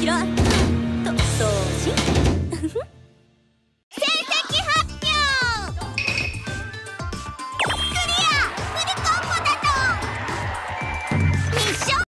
広い